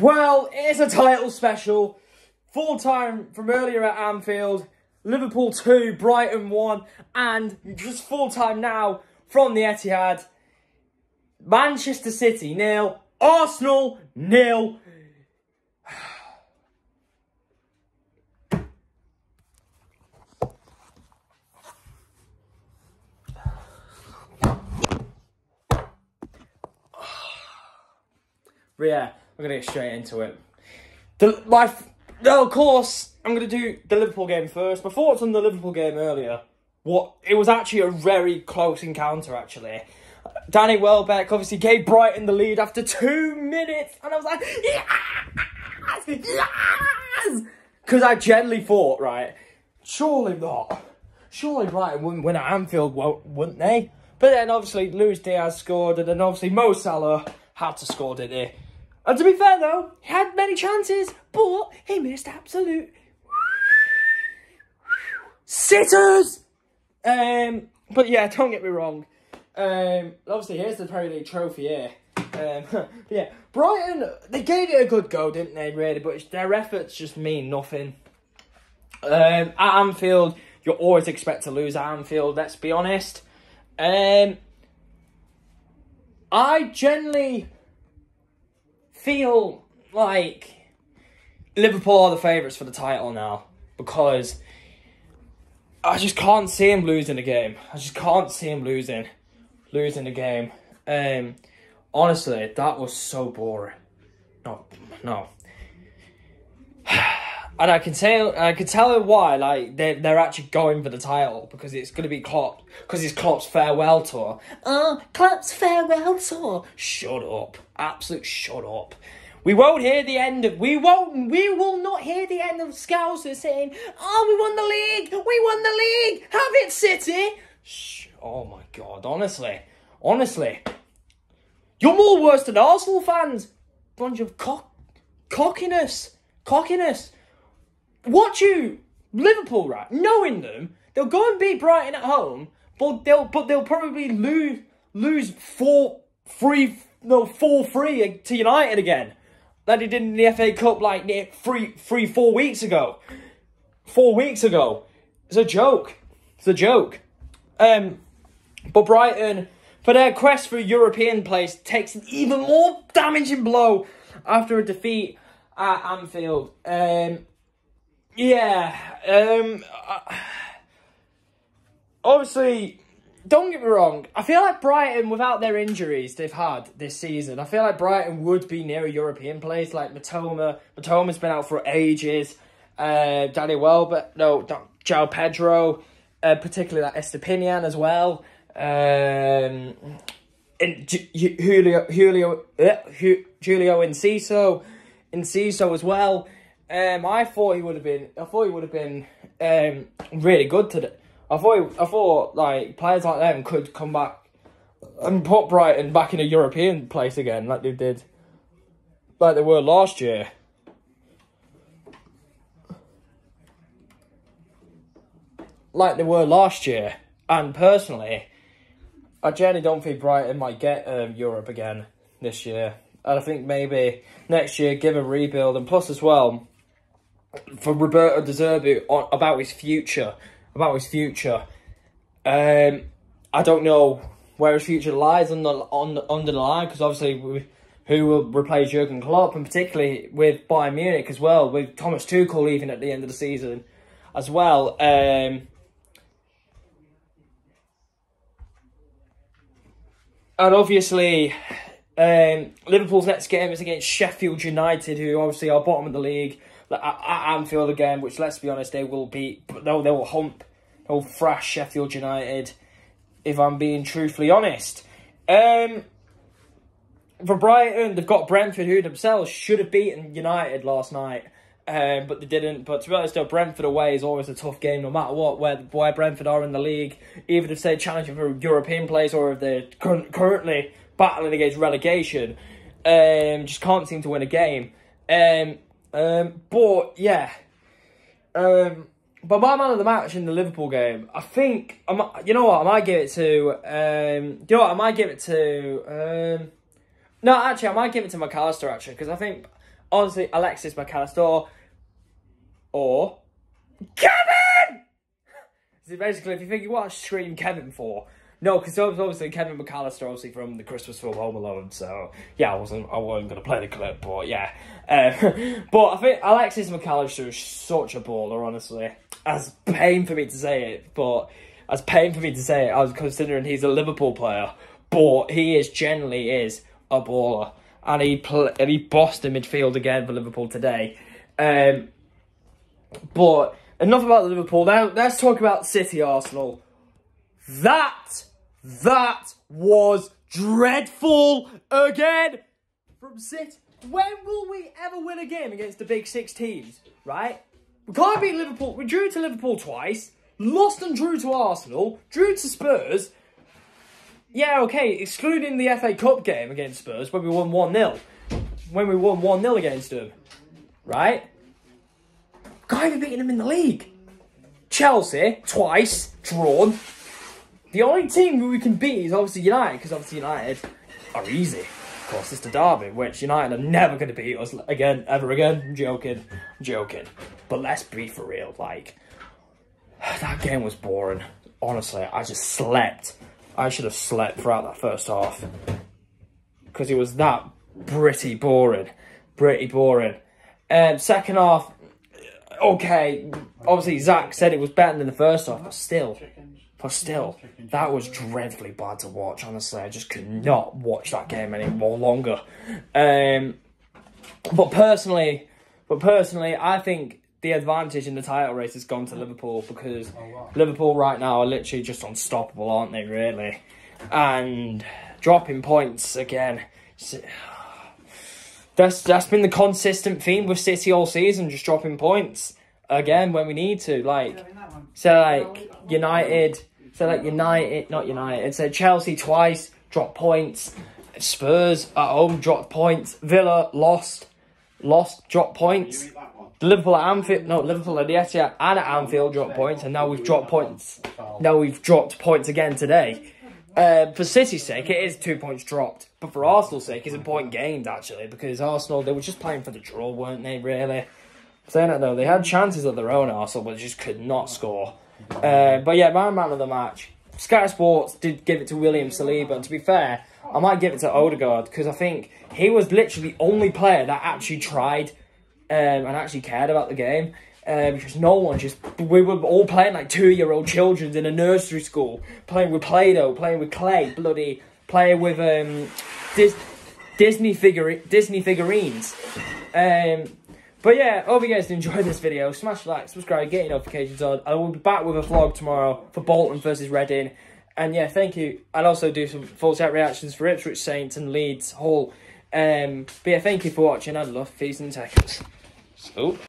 Well, it's a title special. Full time from earlier at Anfield. Liverpool 2, Brighton 1. And just full time now from the Etihad. Manchester City nil. Arsenal nil. Yeah, I'm gonna get straight into it. The my no, of course, I'm gonna do the Liverpool game first. My thoughts on the Liverpool game earlier. What it was actually a very close encounter. Actually, Danny Welbeck obviously gave Brighton the lead after two minutes, and I was like, yes, yes, because I generally thought, right, surely not, surely Brighton wouldn't win at Anfield, wouldn't they? But then obviously Luis Diaz scored, and then obviously Mo Salah had to score, didn't he? And to be fair though, he had many chances, but he missed absolute sitters. Um, but yeah, don't get me wrong. Um, obviously here's the Premier League trophy here. Um, yeah, Brighton they gave it a good go, didn't they? Really, but their efforts just mean nothing. Um, at Anfield, you always expect to lose at Anfield. Let's be honest. Um, I generally feel like Liverpool are the favourites for the title now because I just can't see him losing a game. I just can't see him losing, losing a game. Um, honestly, that was so boring. No, no. And I can tell, I can tell why. Like they they're actually going for the title because it's going to be Klopp because it's Klopp's farewell tour. Oh, Klopp's farewell tour. Shut up, absolute shut up. We won't hear the end of we won't we will not hear the end of Scousers saying, "Oh, we won the league, we won the league, have it, City." Shh. Oh my god, honestly, honestly, you're more worse than Arsenal fans. Bunch of cock cockiness, cockiness watch you Liverpool, right? Knowing them, they'll go and beat Brighton at home, but they'll but they'll probably lose lose four three no four three to United again, like they did in the FA Cup like three three four weeks ago, four weeks ago. It's a joke. It's a joke. Um, but Brighton, for their quest for European place, takes an even more damaging blow after a defeat at Anfield. Um, yeah, um, obviously, don't get me wrong. I feel like Brighton, without their injuries they've had this season, I feel like Brighton would be near a European place. Like Mitoma, Matoma's been out for ages. Uh, Danny Welbeck, no, João Pedro, uh, particularly that Estupiñán as well. Um, and Julio, Julio, uh, Julio Enciso, Enciso as well. Um, I thought he would have been. I thought he would have been um, really good today. I thought. I thought like players like them could come back and put Brighton back in a European place again, like they did, like they were last year. Like they were last year, and personally, I generally don't think Brighton might get um, Europe again this year. And I think maybe next year, give a rebuild, and plus as well, for Roberto De Zerbi on, about his future, about his future. Um, I don't know where his future lies on the on the, under the line because obviously who will replace Jurgen Klopp and particularly with Bayern Munich as well with Thomas Tuchel leaving at the end of the season as well. Um, and obviously, um, Liverpool's next game is against Sheffield United, who obviously are bottom of the league at Anfield again, which let's be honest, they will beat, they'll, they will hump, they'll thrash Sheffield United, if I'm being truthfully honest. Um, for Brighton, they've got Brentford, who themselves should have beaten United last night, um, but they didn't. But to be honest, though, Brentford away is always a tough game, no matter what, where, where Brentford are in the league, even if they're challenging for European place or if they're currently battling against relegation, um, just can't seem to win a game. Um, um, but yeah, um, but my man of the match in the Liverpool game, I think I might, you know what I might give it to. Um, you know what I might give it to. Um, no, actually, I might give it to Mac Allister actually because I think honestly, Alexis Mac Allister or Kevin. So basically, if you think you what I scream Kevin for, no, because obviously Kevin McCallister, obviously from the Christmas film Home Alone. So yeah, I wasn't I wasn't gonna play the clip, but yeah. Um, but I think Alexis Mac Allister is such a baller, honestly. As pain for me to say it, but as pain for me to say it, I was considering he's a Liverpool player, but he is generally is a baller, and he pl- and he bossed the midfield again for Liverpool today. Um, but enough about Liverpool. Now let's talk about City Arsenal. That that was dreadful again from City. When will we ever win a game against the big six teams? Right? We can't beat Liverpool. We drew to Liverpool twice, lost and drew to Arsenal, drew to Spurs. Yeah, okay, excluding the FA Cup game against Spurs when we won 1 0. When we won 1 0 against them. Right? Can't even beating them in the league. Chelsea, twice, drawn. The only team we can beat is obviously United, because obviously United are easy. Of course, it's the derby, which United are never going to beat us again, ever again. I'm joking, I'm joking. But let's be for real, like, that game was boring. Honestly, I just slept. I should have slept throughout that first half. Because it was that pretty boring. Pretty boring. Um, second half, okay, obviously Zach said it was better than the first half, but still, but still, that was dreadfully bad to watch. Honestly, I just could not watch that game any more longer. Um, but personally, but personally, I think the advantage in the title race has gone to Liverpool because Liverpool right now are literally just unstoppable, aren't they? Really, and dropping points again. That's that's been the consistent theme with City all season, just dropping points again when we need to. Like, so like United, so like United, not United. So Chelsea twice dropped points. Spurs at home dropped points. Villa lost, lost dropped points. Liverpool at Anfield, no Liverpool at the Etihad and at Anfield dropped points, and now we've dropped points. Now we've dropped points again today. Uh, for City's sake, it is two points dropped. But for Arsenal's sake, it's a point gained, actually, because Arsenal, they were just playing for the draw, weren't they, really? Saying that, though, they had chances of their own, Arsenal, but just could not score. Uh, but yeah, my man of the match. Sky Sports did give it to William Saliba, and to be fair, I might give it to Odegaard, because I think he was literally the only player that actually tried um, and actually cared about the game. Uh, because no one just we were all playing like two year old children in a nursery school, playing with Play Doh, playing with clay, bloody playing with um Dis- Disney figure Disney figurines. Um, but yeah, hope you guys enjoyed this video. Smash like, subscribe, get your notifications on. I will be back with a vlog tomorrow for Bolton versus Reading. And yeah, thank you. I'll also do some full chat reactions for Ipswich Saints and Leeds Hull. Um, but yeah, thank you for watching. I love peace and seconds. So.